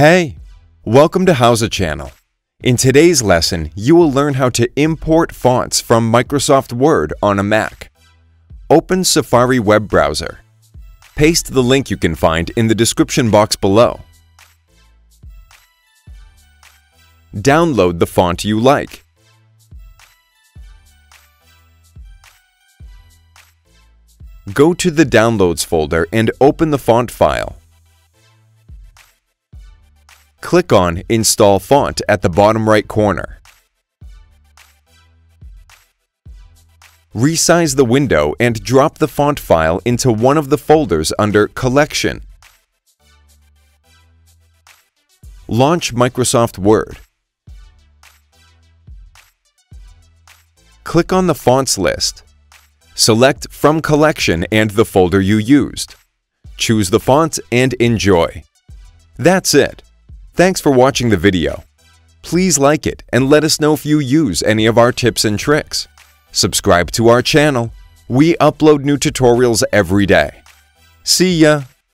Hey, welcome to Howza Channel. In today's lesson, you will learn how to import fonts from Microsoft Word on a Mac. Open Safari web browser. Paste the link you can find in the description box below. Download the font you like. Go to the Downloads folder and open the font file. Click on Install Font at the bottom right corner. Resize the window and drop the font file into one of the folders under Collection. Launch Microsoft Word. Click on the Fonts list. Select From Collection and the folder you used. Choose the font and enjoy. That's it. Thanks for watching the video. Please like it and let us know if you use any of our tips and tricks. Subscribe to our channel. We upload new tutorials every day. See ya!